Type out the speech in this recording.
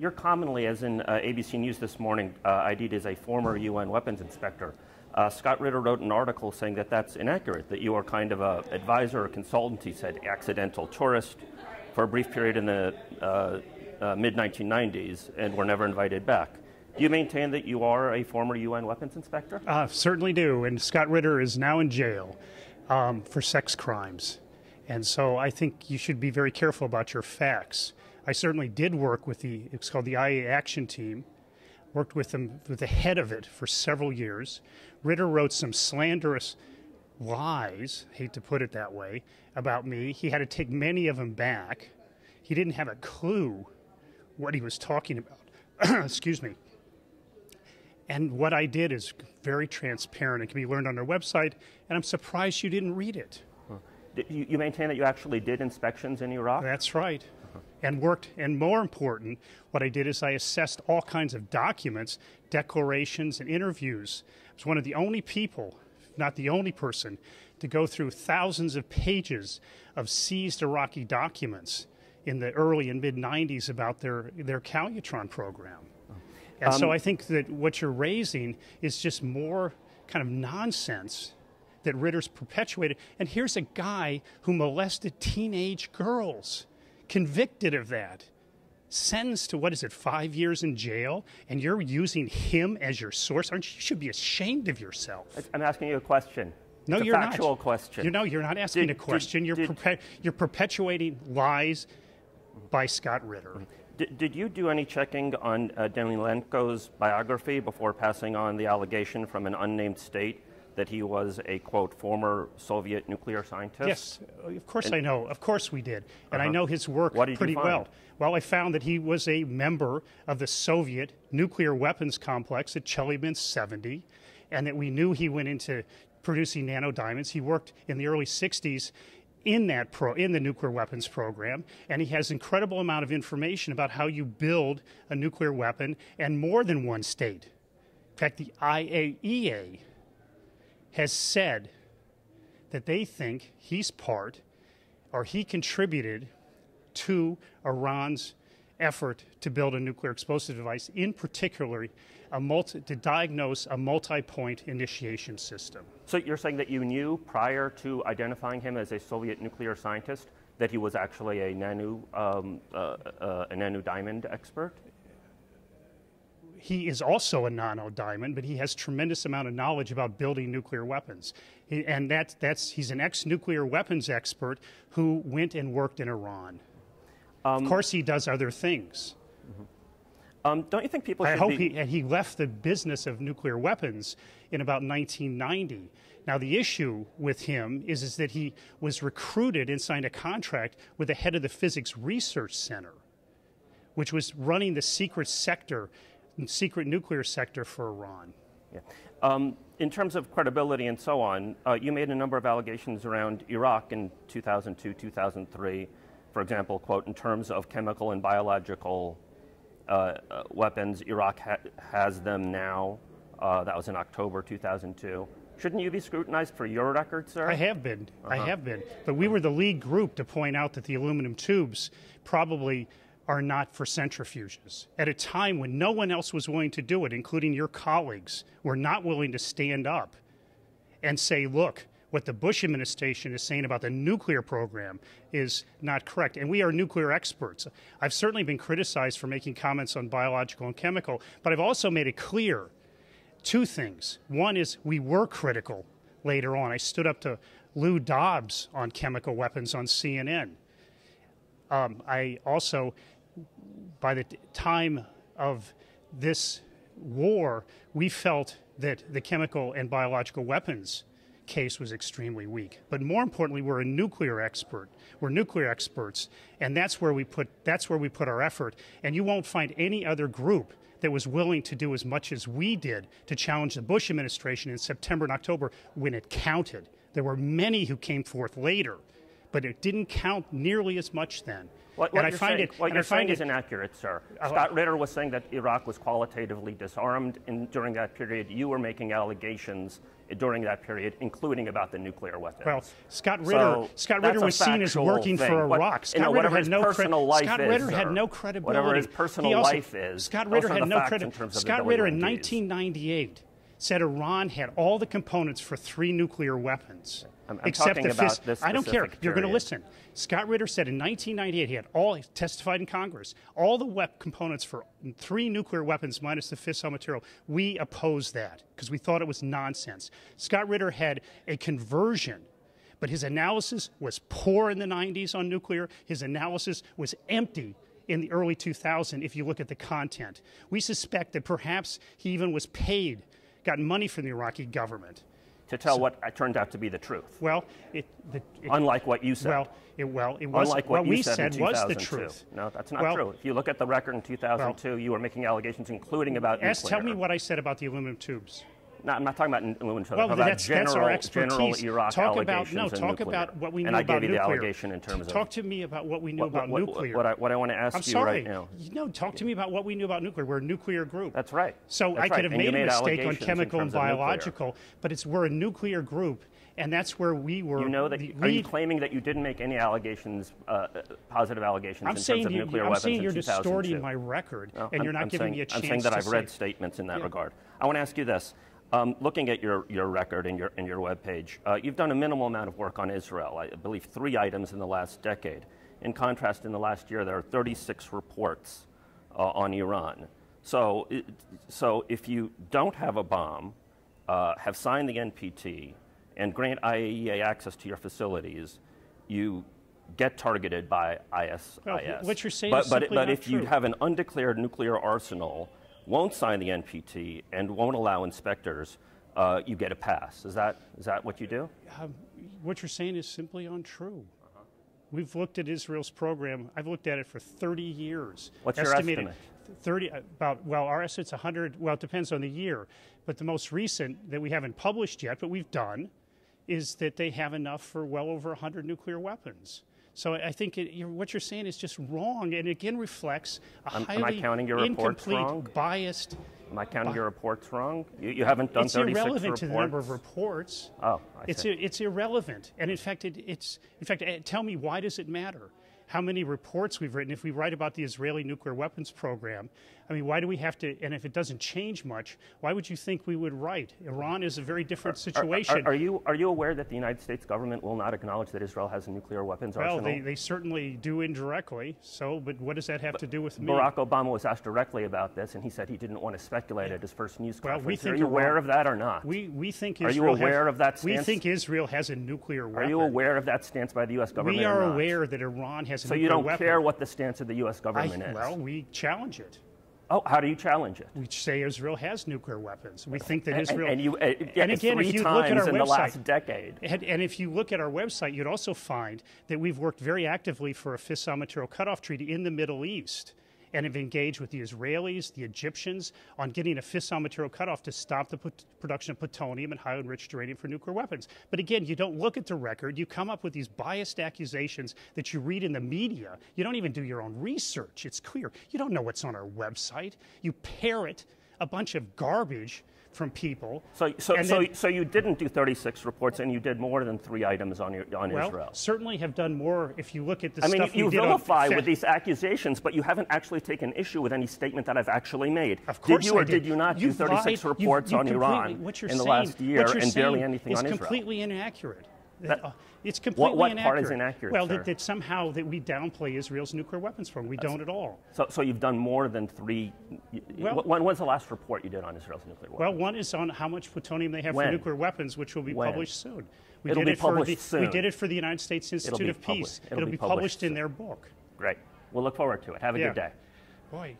You're commonly, as in uh, ABC News this morning, uh, ID'd as a former UN weapons inspector. Uh, Scott Ritter wrote an article saying that that's inaccurate, that you are kind of an advisor or consultant, he said, accidental tourist for a brief period in the uh, uh, mid 1990s and were never invited back. Do you maintain that you are a former UN weapons inspector? Uh, certainly do. And Scott Ritter is now in jail um, for sex crimes. And so I think you should be very careful about your facts. I certainly did work with the, it's called the IAEA Action Team, worked with them, with the head of it for several years. Ritter wrote some slanderous lies, hate to put it that way, about me. He had to take many of them back. He didn't have a clue what he was talking about. Excuse me. And what I did is very transparent. It can be learned on our website, and I'm surprised you didn't read it. You, you maintain that you actually did inspections in Iraq? That's right. And worked, and more important, what I did is I assessed all kinds of documents, declarations, and interviews. I was one of the only people, not the only person, to go through thousands of pages of seized Iraqi documents in the early and mid 90s about their, their Calutron program. And um, so I think that what you're raising is just more kind of nonsense that Ritter's perpetuated. And here's a guy who molested teenage girls, convicted of that, sentenced to what is it, five years in jail, and you're using him as your source. Aren't you? you should be ashamed of yourself. I'm asking you a question. No, it's you're a factual not. question. You know, you're not asking did, a question. Did, you're, did, perpe- you're perpetuating lies by Scott Ritter. Did, did you do any checking on uh, Danilenko's biography before passing on the allegation from an unnamed state that he was a quote former Soviet nuclear scientist? Yes, of course and, I know. Of course we did, and uh-huh. I know his work pretty well. Well, I found that he was a member of the Soviet nuclear weapons complex at Chelyabinsk 70, and that we knew he went into producing nanodiamonds. He worked in the early 60s in that pro in the nuclear weapons program and he has incredible amount of information about how you build a nuclear weapon and more than one state in fact the IAEA has said that they think he's part or he contributed to Iran's effort to build a nuclear explosive device, in particular, multi, to diagnose a multi-point initiation system. So you're saying that you knew prior to identifying him as a Soviet nuclear scientist that he was actually a nano, um, uh, uh, a nano diamond expert? He is also a nano diamond, but he has tremendous amount of knowledge about building nuclear weapons. He, and that, that's, he's an ex-nuclear weapons expert who went and worked in Iran. Um, of course, he does other things. Mm-hmm. Um, don't you think people I hope be... he, he left the business of nuclear weapons in about 1990. Now, the issue with him is, is that he was recruited and signed a contract with the head of the Physics Research Center, which was running the secret sector, secret nuclear sector for Iran. Yeah. Um, in terms of credibility and so on, uh, you made a number of allegations around Iraq in 2002, 2003. For example, quote, in terms of chemical and biological uh, uh, weapons. Iraq ha- has them now. Uh, that was in October 2002. Shouldn't you be scrutinized for your record, sir? I have been. Uh-huh. I have been. But we were the lead group to point out that the aluminum tubes probably are not for centrifuges. At a time when no one else was willing to do it, including your colleagues, were not willing to stand up and say, look, what the Bush administration is saying about the nuclear program is not correct. And we are nuclear experts. I've certainly been criticized for making comments on biological and chemical, but I've also made it clear two things. One is we were critical later on. I stood up to Lou Dobbs on chemical weapons on CNN. Um, I also, by the time of this war, we felt that the chemical and biological weapons case was extremely weak. But more importantly, we're a nuclear expert. We're nuclear experts, and that's where we put that's where we put our effort. And you won't find any other group that was willing to do as much as we did to challenge the Bush administration in September and October when it counted. There were many who came forth later, but it didn't count nearly as much then. What, what I you're find saying, it. what you're I find saying is it, inaccurate, sir. Oh, Scott Ritter was saying that Iraq was qualitatively disarmed in, during that period. You were making allegations during that period, including about the nuclear weapons. Well, Scott Ritter, So Scott Ritter was seen as working thing. for What- Iraq. you Scott know, Ritter had no cre- personal life Scott is, Ritter had no credibility. Whatever his personal also- life is, Scott Ritter had no facts credit. in terms of the Scott Ritter in 1998 said Iran had all the components for three nuclear weapons. I'm- I'm except talking the about fist. I don't care. specific You're going to listen. Scott Ritter said in 1998 he had all he testified in Congress all the wep- components for three nuclear weapons minus the fissile material. We opposed that because we thought it was nonsense. Scott Ritter had a conversion but his analysis was poor in the 90s on nuclear. His analysis was empty in the early 2000s if you look at the content. We suspect that perhaps he even was paid, got money from the Iraqi government. To tell what turned out to be the truth, Well, it, the, it unlike what you said. well, it, well, it was Unlike what, you we said, said was 2002. the truth. No, that's not Well, true. If you look at the record in 2002, you were making allegations, including about Ask, nuclear. tell me what I said about the aluminum tubes. No, I'm not talking about aluminum. I'm Well, about that's, general, that's our expertise. general Iraq talk about no. and Talk nuclear. about what we knew and I about gave you the allegation in terms of talk to me about what we knew what, about what, nuclear. What I, what I want to ask I'm you sorry. right now. No, talk to me about what we knew about nuclear. We're a nuclear group. That's right. So That's I could right. have And made a mistake on chemical and nuclear. biological, but it's we're a nuclear group, and that's where we were. You know that. the Are you claiming that you didn't make any allegations, uh, uh, positive allegations I'm in terms of nuclear I'm weapons saying you're 2002? distorting my record, and I'm- you're not I'm giving me a chance I'm saying that I've read statements in that regard. I want to ask you this. Um, looking at your, your record and your, and your webpage, uh, you've done a minimal amount of work on Israel, I believe three items in the last decade. In contrast, in the last year, there are 36 reports uh, on Iran. So, it, so if you don't have a bomb, uh, have signed the NPT, and grant IAEA access to your facilities, you get targeted by ISIS. Well, what you're saying but, is but, but not if you have an undeclared nuclear arsenal, won't sign the NPT, and won't allow inspectors, uh, you get a pass. Is that, is that what you do? Um, what you're saying is simply untrue. Uh-huh. We've looked at Israel's program. I've looked at it for 30 years. What's your Estimated estimate? 30 about well, our estimate's 100. Well, it depends on the year, but the most recent that we haven't published yet, but we've done, is that they have enough for well over 100 nuclear weapons. So I think it, you're, what you're saying is just wrong, and again reflects a Am- am I counting your reports incomplete, wrong? biased. Am I counting your reports wrong? You, you haven't done It's 36 irrelevant to the number of reports. Oh, I It's, see. it's irrelevant. And in fact, it, it's, in fact, eh, tell me, why does it matter? How many reports we've written? If we write about the Israeli nuclear weapons program, I mean, why do we have to? And if it doesn't change much, why would you think we would write? Iran is a very different Are- situation. Are, are you, are you aware that the United States government will not acknowledge that Israel has a nuclear weapons well, arsenal? they, they certainly do indirectly. So, but what does that have to do with me? Barack Obama was asked directly about this, and he said he didn't want to speculate at his first news conference. Well, we Are think you Iran- aware of that or not? we we think Israel Are you Israel has- aware of that Stance? We think Israel has a nuclear weapon. Are you aware of that stance by the U.S. government? We are aware that Iran has a So nuclear you don't weapon. care what the stance of the U.S. I, government is? well, we challenge it. Oh, how do you challenge it? We say Israel has nuclear weapons. We think that Israel. and, you uh, yeah, and again, three if you times look at our in the last decade. and, and if you look at our website, you'd also find that we've worked very actively for a fissile material cutoff treaty in the Middle East and have engaged with the Israelis, the Egyptians on getting a fissile material cutoff to stop the production of plutonium and highly enriched uranium for nuclear weapons. But again, you don't look at the record. You come up with these biased accusations that you read in the media. You don't even do your own research. It's clear. You don't know what's on our website. You parrot a bunch of garbage from people. So, so, then- so you didn't do 36 reports, and you did more than three items on, your, on well, Israel. certainly have done more. If you look at the I mean, stuff you vilify on, with these accusations, but you haven't actually taken issue with any statement that I've actually made. Of course did you or I did you not You've do 36 lied. You- reports you on completely- Iran what you're in the saying, last year what you're and barely anything is on Israel? completely inaccurate. That- Uh, it's completely what inaccurate. part is inaccurate, Well, sir? that, that somehow that we downplay Israel's nuclear weapons program. We don't at all. So, so you've done more than three. Well- when was the last report you did on Israel's nuclear weapons? Well, one is on how much plutonium they have When? for nuclear weapons, which will be When? published soon. We It'll did be it for published the, soon. We did it for the United States Institute of Peace. it'll be be published published in their book. Great. We'll look forward to it. Have a Yeah. good day. Boy,